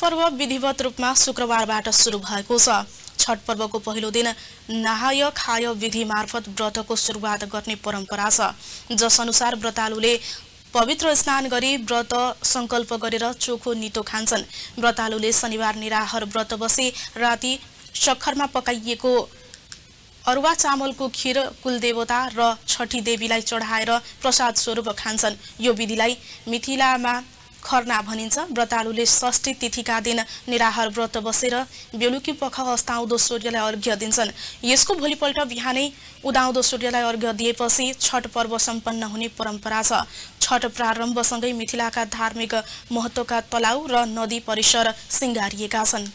पर्व विधिवत रूपमा शुक्रबारबाट सुरु भएको छ। छठ पर्वको पहिलो दिन नहाय खाय विधि मार्फत व्रतको सुरुवात गर्ने परम्परा छ। जसअनुसार व्रतालुले पवित्र स्नान गरी व्रत सङ्कल्प गरेर चोखो नितो खान्छन्। व्रतालुले शनिबार निराहार व्रत बसी राति सखरमा पकाइएको अरुवा चामलको खिर कुलदेवता र छठी देवीलाई चढाएर प्रसाद स्वरूप खान्छन्। यो विधिलाई मिथिलामा खर्ना भनिन्छ। व्रतालुले षष्ठी तिथिका दिन निराहार व्रत बसेर बेलुकी पख अस्ताउँदो सूर्यलाई अर्घ्य दिन्छन्। यसको भोलिपल्ट बिहानै उदाउँदो सूर्यलाई अर्घ्य दिएपछि छठ पर्व सम्पन्न हुने परम्परा छ। छठ प्रारम्भसँगै मिथिलाका धार्मिक महत्वका तलाउ र नदी परिसर सिँगारिएका छन्।